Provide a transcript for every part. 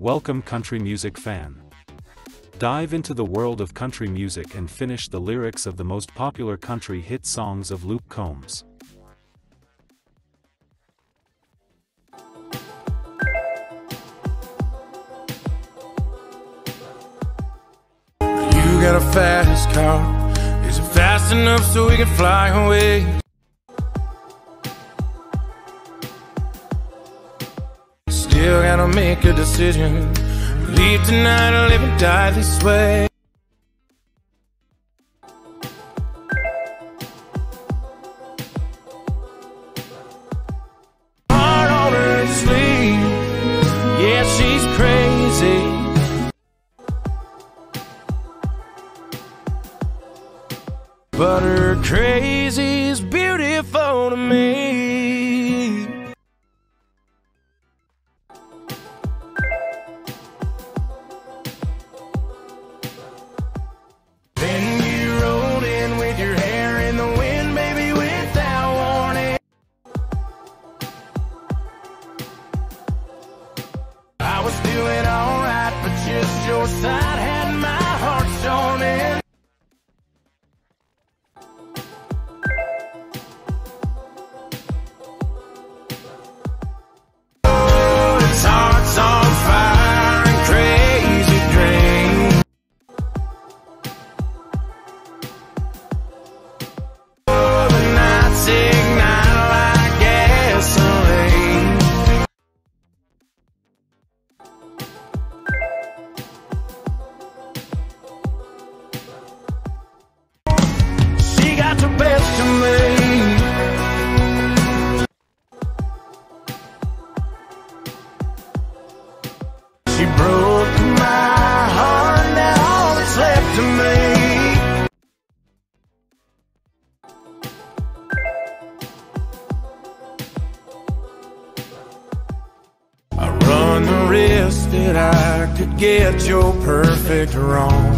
Welcome country music fan. Dive into the world of country music and finish the lyrics of the most popular country hit songs of Luke Combs. You got a fast car. Is it fast enough so we can fly away? still gotta make a decision. Leave tonight or live and die this way. She broke my heart, now all that's left to me. I run the risk that I could get your perfect wrong.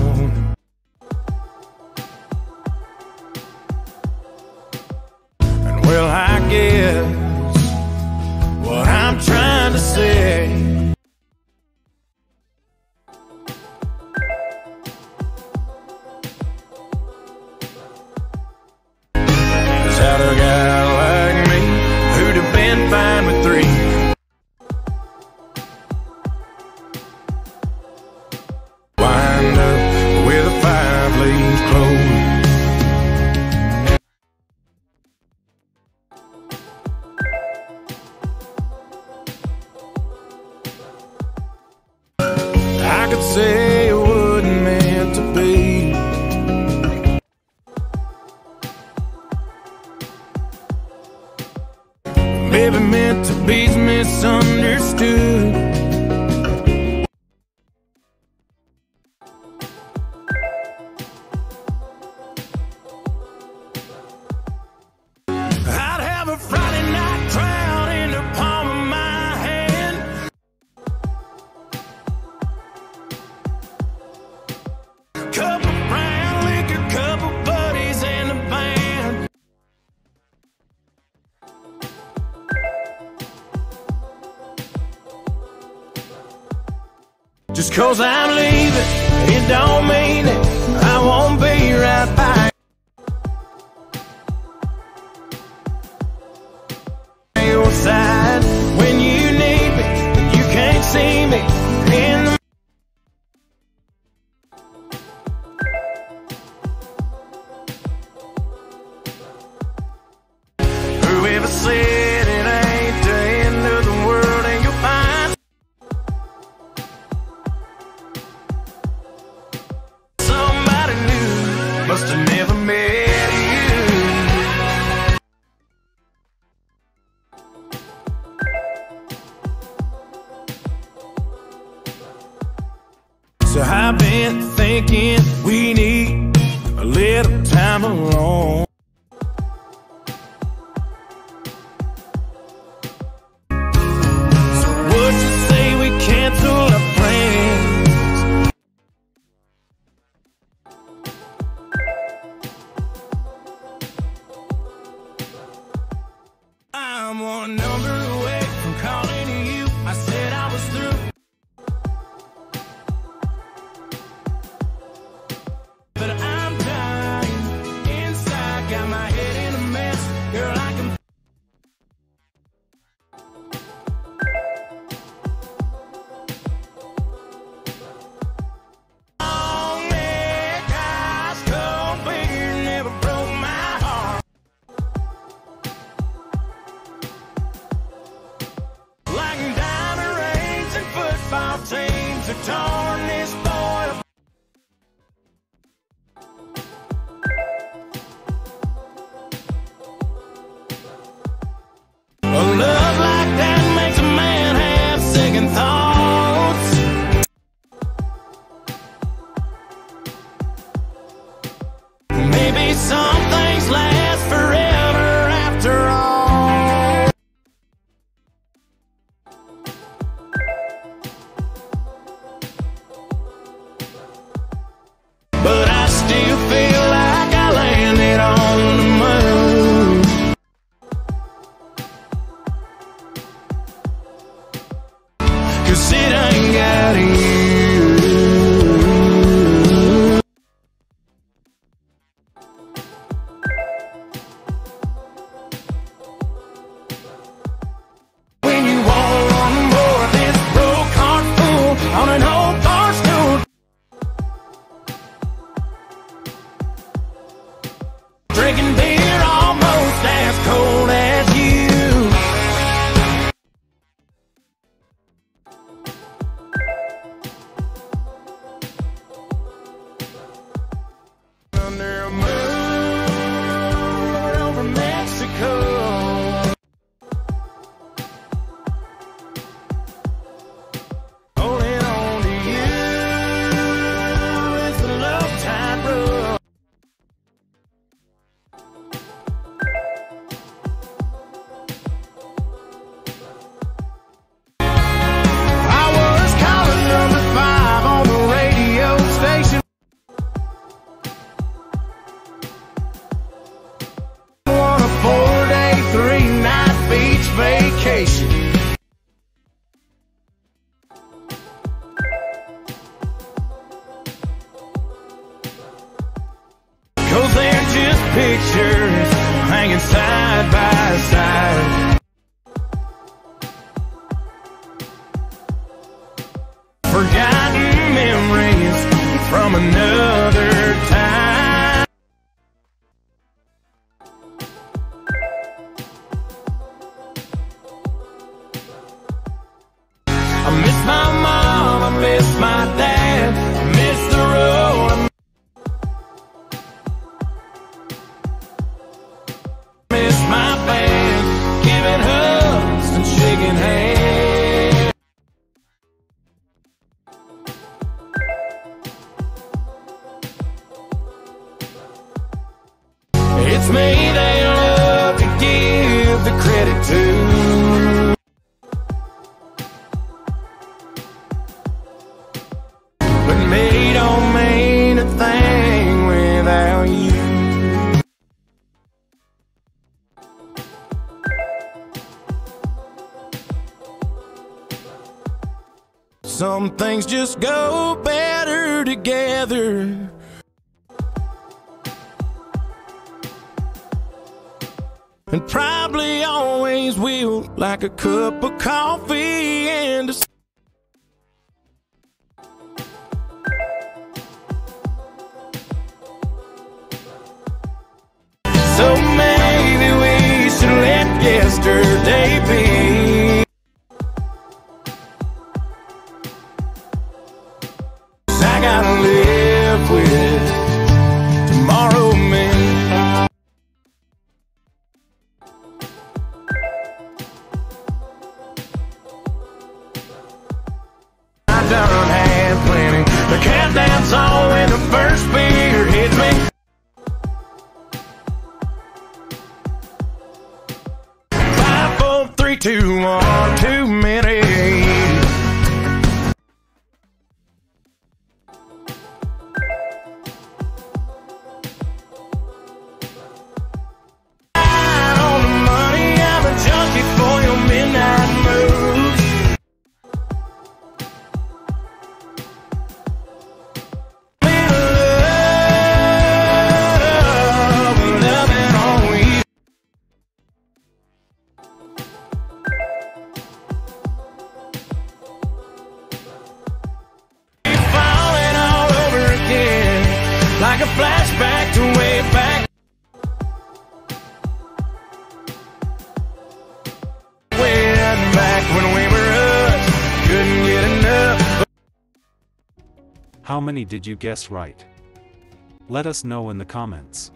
could say Just cause I'm leaving, it don't mean it. I won't be right back. forgotten memories from another ready to. But me don't mean a thing without you. Some things just go better together. and probably always will, like a cup of coffee and a I dance all when the first beer hits me. Five, four, three, two, one, two minutes. How many did you guess right? Let us know in the comments.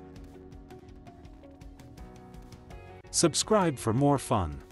Subscribe for more fun.